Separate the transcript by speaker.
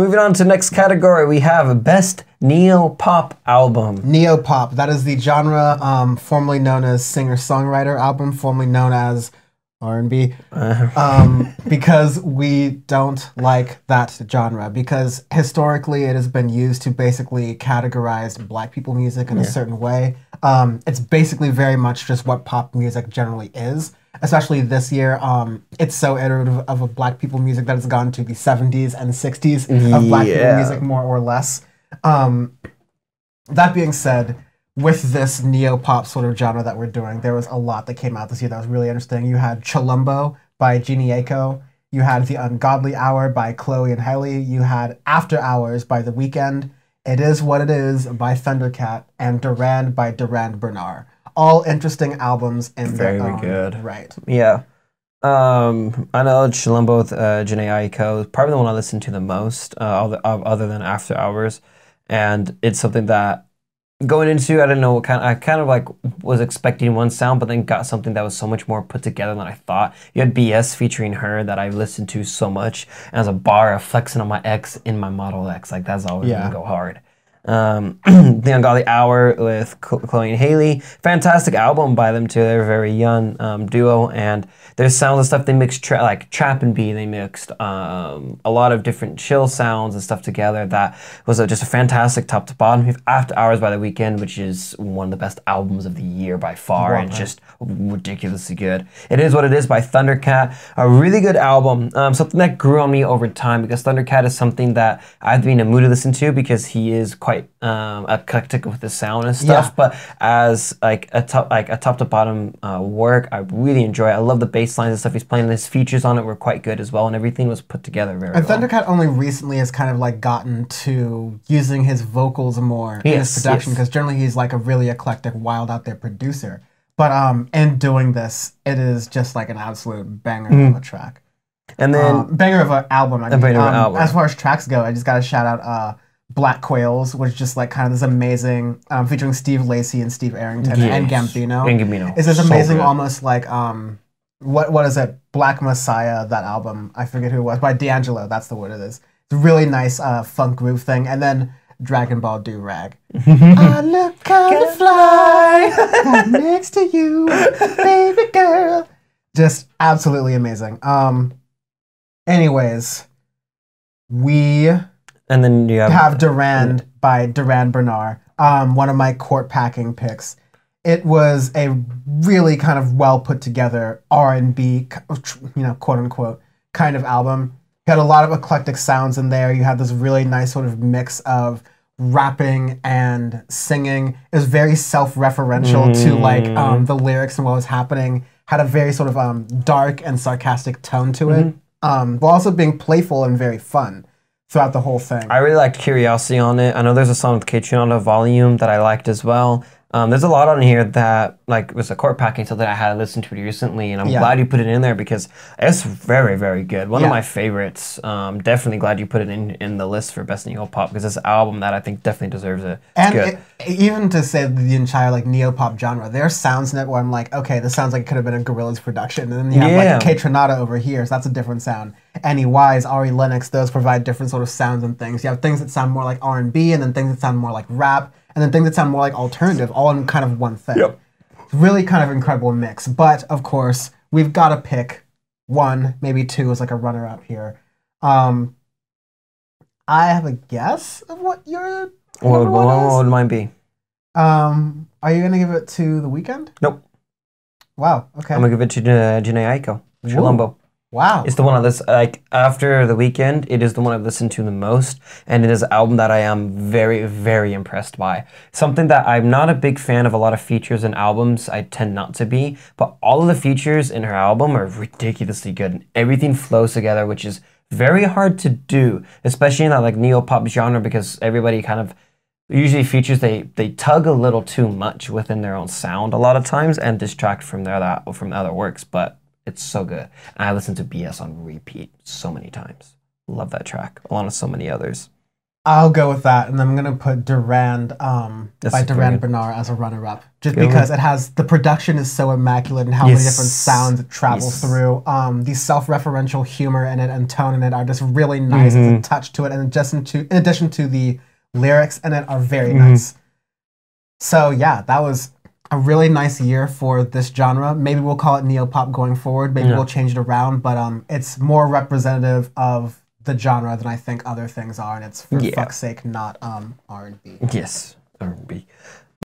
Speaker 1: Moving on to next category, we have best neo pop album.
Speaker 2: Neo pop. That is the genre um, formerly known as singer songwriter album, formerly known as R and B, um, because we don't like that genre. Because historically, it has been used to basically categorize black people music in a certain way. Um, it's basically very much just what pop music generally is. Especially this year, um, it's so iterative of a black people music that it's gone to the 70s and 60s of black people music, more or less. Um, that being said, with this neo pop sort of genre that we're doing, there was a lot that came out this year that was really interesting. You had Chilombo by Jhené Aiko. You had The Ungodly Hour by Chloe and Halle. You had After Hours by The Weeknd. It Is What It Is by Thundercat and Durand by Durand Bernarr. All interesting albums in their
Speaker 1: Very
Speaker 2: own
Speaker 1: good.
Speaker 2: Right.
Speaker 1: Yeah. Um, I know Chilombo with uh, Jhené Aiko is probably the one I listen to the most, uh, other, uh, other than After Hours, and it's something that going into I don't know what kind. I kind of like was expecting one sound, but then got something that was so much more put together than I thought. You had BS featuring H.E.R. that I've listened to so much, and as a bar of flexing on my ex in my Model X, like that's always
Speaker 2: Yeah.
Speaker 1: gonna go hard. Um, the Ungodly Hour with Chloe and Halle, fantastic album by them too. They're a very young um, duo, and there's sounds and stuff they mixed tra- like trap and B. They mixed um, a lot of different chill sounds and stuff together. That was a, just a fantastic top to bottom. We have After Hours by the Weeknd, which is one of the best albums of the year by far, and just ridiculously good. It is what it is by Thundercat, a really good album. Um, something that grew on me over time because Thundercat is something that I've been in a mood to listen to because he is quite um, eclectic with the sound and stuff.
Speaker 2: Yeah.
Speaker 1: But as like a top like a top to bottom uh, work, I really enjoy. it. I love the bass lines and stuff he's playing. His features on it were quite good as well, and everything was put together very
Speaker 2: And
Speaker 1: well.
Speaker 2: Thundercat only recently has kind of like gotten to using his vocals more in
Speaker 1: Yes,
Speaker 2: his production
Speaker 1: yes.
Speaker 2: because generally he's like a really eclectic, wild out there producer. But um, in doing this, it is just like an absolute banger of a track.
Speaker 1: and then
Speaker 2: Um, banger of an album. I mean.
Speaker 1: banger of an
Speaker 2: Um,
Speaker 1: album.
Speaker 2: As far as tracks go, I just got to shout out uh, Black Qualls, which is just like kind of this amazing, um, featuring Steve Lacy and Steve Arrington and
Speaker 1: Yes.
Speaker 2: Gambino.
Speaker 1: and Gambino.
Speaker 2: It's this amazing,
Speaker 1: good.
Speaker 2: almost like um, what what is it? Black Messiah. That album, I forget who it was by D'Angelo. That's the word it is. It's a really nice uh, funk groove thing, and then Dragonball Durag. I look kind of fly next to you, baby girl. Just absolutely amazing. Um. Anyways, we
Speaker 1: And then you have,
Speaker 2: have Durand by Durand Bernarr, um, one of my court packing picks. It was a really kind of well put together R and B, you know, quote unquote, kind of album. You had a lot of eclectic sounds in there. You had this really nice sort of mix of rapping and singing. It was very self-referential to like um, the lyrics and what was happening. Had a very sort of um, dark and sarcastic tone to it, um, while also being playful and very fun throughout the whole thing.
Speaker 1: I really liked Curiosity on it. I know there's a song with Kitchenada Volume that I liked as well. Um, there's a lot on here that like was a court packing so that I had listened to recently, and I'm
Speaker 2: Yeah.
Speaker 1: glad you put it in there because it's very very good. One
Speaker 2: Yeah.
Speaker 1: of my favorites. Um, definitely glad you put it in in the list for best neo pop because this album that I think definitely deserves it. It's
Speaker 2: And it, even to say the entire like neo pop genre, there are sounds in it where I'm like, okay, this sounds like it could have been a Gorillaz production, and then you have
Speaker 1: Yeah.
Speaker 2: like Kaytranada over here, so that's a different sound. Annie Wise, Ari Lennox, those provide different sort of sounds and things. You have things that sound more like R and B, and then things that sound more like rap, and then things that sound more like alternative, all in kind of one thing.
Speaker 1: Yep.
Speaker 2: It's really kind of incredible mix. But of course, we've got to pick one, maybe two as like a runner up here. Um, I have a guess of what your
Speaker 1: what,
Speaker 2: number
Speaker 1: what,
Speaker 2: one is.
Speaker 1: what would mine be?
Speaker 2: Um, are you gonna give it to the Weeknd?
Speaker 1: Nope.
Speaker 2: Wow. Okay.
Speaker 1: I'm gonna give it to uh, Jhené Aiko. Chilombo.
Speaker 2: Wow.
Speaker 1: It's the one I listen like after the Weeknd. It is the one I've listened to the most, and it is an album that I am very, very impressed by. Something that I'm not a big fan of a lot of features in albums. I tend not to be, but all of the features in her album are ridiculously good, and everything flows together, which is very hard to do, especially in that like neo pop genre, because everybody kind of usually features they they tug a little too much within their own sound a lot of times and distract from their that from the other works but it's so good and i listen to bs on repeat so many times love that track along with so many others
Speaker 2: I'll go with that, and I'm gonna put Durand um, by Durand. Bernarr as a runner-up, just
Speaker 1: Good
Speaker 2: because it has the production is so immaculate and how many different sounds it travels
Speaker 1: Yes.
Speaker 2: through. Um, the self-referential humor in it and tone in it are just really nice.
Speaker 1: Mm-hmm.
Speaker 2: There's a touch to it, and just into in addition to the lyrics in it are very
Speaker 1: Mm-hmm.
Speaker 2: nice. So yeah, that was a really nice year for this genre. Maybe we'll call it neopop going forward. Maybe
Speaker 1: Yeah.
Speaker 2: we'll change it around, but um, it's more representative of the genre than I think other things are, and it's for
Speaker 1: Yeah.
Speaker 2: fuck's sake not um R and B.
Speaker 1: Yes, R&B.